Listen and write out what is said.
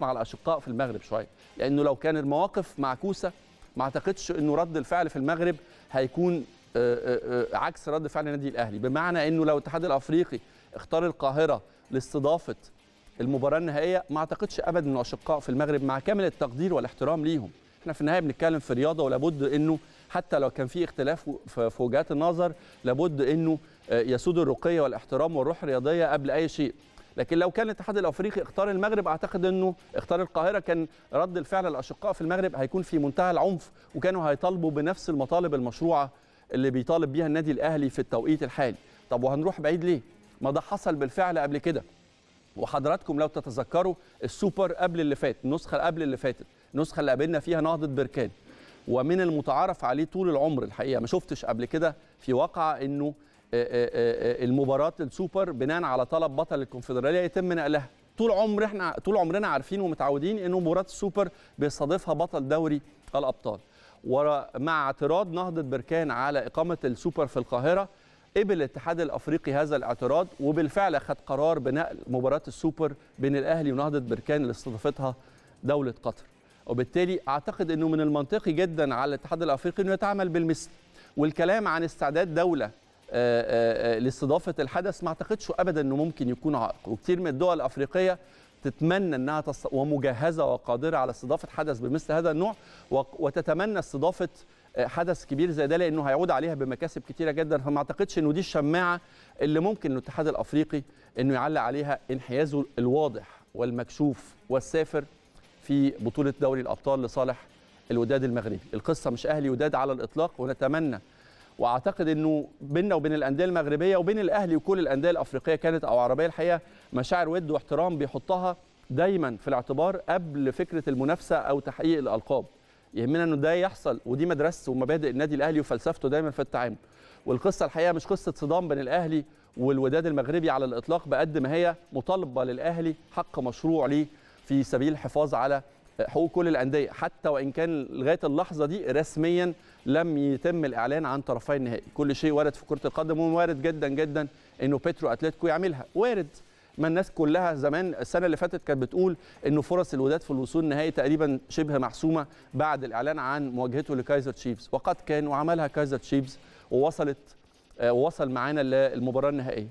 مع الأشقاء في المغرب شوية. لأنه لو كان المواقف معكوسه ما أعتقدش إنه رد الفعل في المغرب هيكون آه، آه، آه، عكس رد فعل النادي الأهلي. بمعنى إنه لو الاتحاد الأفريقي اختار القاهرة لاستضافة المباراة النهائية ما أعتقدش ابدا ان الاشقاء في المغرب مع كامل التقدير والاحترام ليهم. إحنا في النهاية بنتكلم في رياضة ولابد إنه حتى لو كان في اختلاف في وجهات النظر لابد إنه يسود الرقي والاحترام والروح الرياضية قبل أي شيء. لكن لو كان الاتحاد الأفريقي اختار المغرب أعتقد إنه اختار القاهرة كان رد الفعل الأشقاء في المغرب. هيكون في منتهى العنف وكانوا هيطالبوا بنفس المطالب المشروعة اللي بيطالب بيها النادي الأهلي في التوقيت الحالي. طب وهنروح بعيد ليه؟ ما ده حصل بالفعل قبل كده. وحضراتكم لو تتذكروا السوبر قبل اللي فات النسخة قبل اللي فاتت النسخة اللي قابلنا فيها نهضة بركان. ومن المتعارف عليه طول العمر الحقيقة ما شفتش قبل كده في واقعة إنه المباراة السوبر بناء على طلب بطل الكونفدرالية يتم نقلها. طول عمر إحنا طول عمرنا عارفين ومتعودين انه مباراة السوبر بيستضيفها بطل دوري الأبطال. ومع اعتراض نهضة بركان على إقامة السوبر في القاهرة قبل الاتحاد الأفريقي هذا الاعتراض وبالفعل أخذ قرار بنقل مباراة السوبر بين الأهلي ونهضة بركان اللي استضافتها دولة قطر. وبالتالي أعتقد إنه من المنطقي جدا على الاتحاد الأفريقي إنه يتعامل بالمثل. والكلام عن استعداد دولة آه، آه، آه، لاستضافة الحدث ما أعتقدش ابدا إنه ممكن يكون عائق وكثير من الدول الأفريقية تتمنى إنها. ومجهزة وقادرة على استضافة حدث بمثل هذا النوع. وتتمنى استضافة آه، حدث كبير زي ده لأنه هيعود عليها بمكاسب كتيرة جدا فما أعتقدش إنه دي الشماعة اللي ممكن الاتحاد الأفريقي إنه يعلق عليها انحيازه الواضح والمكشوف والسافر في بطولة دوري الأبطال لصالح الوداد المغربي القصة مش أهلي وداد على الإطلاق ونتمنى وأعتقد إنه بيننا وبين الأندية المغربية وبين الأهلي وكل الأندية الأفريقية كانت أو عربية الحقيقة مشاعر ود واحترام بيحطها دايما في الاعتبار قبل فكرة المنافسة أو تحقيق الألقاب. يهمنا إنه ده يحصل ودي مدرسة ومبادئ النادي الأهلي وفلسفته دايما في التعامل. والقصة الحقيقة مش قصة صدام بين الأهلي والوداد المغربي على الإطلاق بقد ما هي مطالبة للأهلي حق مشروع ليه في سبيل الحفاظ على حقوق كل الأندية حتى وإن كان لغاية اللحظة دي رسميا لم يتم الإعلان عن طرفي النهائي. كل شيء وارد في كرة القدم ووارد جدا جدا إنه بيترو أتلتيكو يعملها. وارد. ما الناس كلها زمان السنة اللي فاتت كانت بتقول إنه فرص الوداد في الوصول النهائي تقريبا شبه محسومة بعد الإعلان عن مواجهته لكايزر تشيفز. وقد كان وعملها كايزر تشيفز ووصلت آه، ووصل معانا للمباراة النهائية.